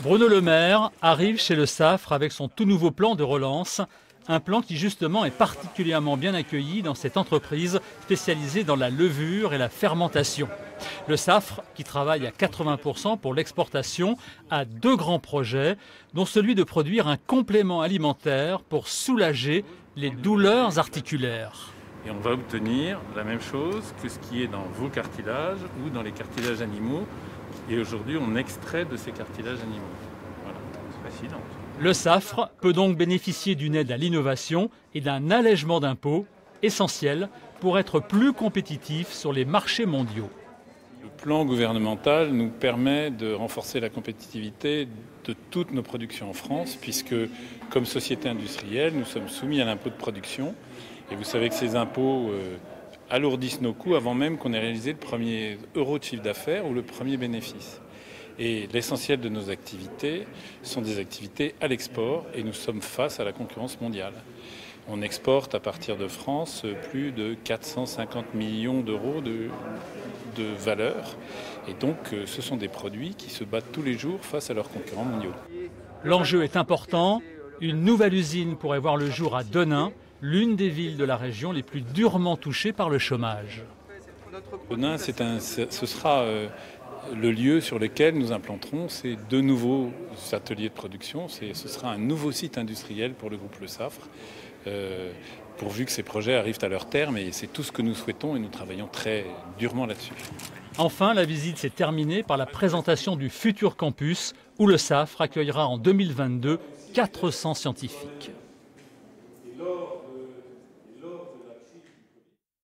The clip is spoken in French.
Bruno Le Maire arrive chez le SAFRE avec son tout nouveau plan de relance, un plan qui justement est particulièrement bien accueilli dans cette entreprise spécialisée dans la levure et la fermentation. Le SAFRE, qui travaille à 80% pour l'exportation, a deux grands projets, dont celui de produire un complément alimentaire pour soulager les douleurs articulaires. Et on va obtenir la même chose que ce qui est dans vos cartilages ou dans les cartilages animaux. Et aujourd'hui, on extrait de ces cartilages animaux. Voilà, c'est. Hein. Le SAFRE peut donc bénéficier d'une aide à l'innovation et d'un allègement d'impôts essentiel pour être plus compétitif sur les marchés mondiaux. Le plan gouvernemental nous permet de renforcer la compétitivité de toutes nos productions en France, puisque comme société industrielle, nous sommes soumis à l'impôt de production. Et vous savez que ces impôts euh, alourdissent nos coûts avant même qu'on ait réalisé le premier euro de chiffre d'affaires ou le premier bénéfice. Et l'essentiel de nos activités sont des activités à l'export et nous sommes face à la concurrence mondiale. On exporte à partir de France plus de 450 millions d'euros de, de valeur. Et donc euh, ce sont des produits qui se battent tous les jours face à leurs concurrents mondiaux. L'enjeu est important. Une nouvelle usine pourrait voir le jour à Denain, l'une des villes de la région les plus durement touchées par le chômage. Un, ce sera euh, le lieu sur lequel nous implanterons ces deux nouveaux ateliers de production. Ce sera un nouveau site industriel pour le groupe Le Safre, euh, pourvu que ces projets arrivent à leur terme. Et c'est tout ce que nous souhaitons et nous travaillons très durement là-dessus. Enfin, la visite s'est terminée par la présentation du futur campus où le SAFRE accueillera en 2022 400 scientifiques.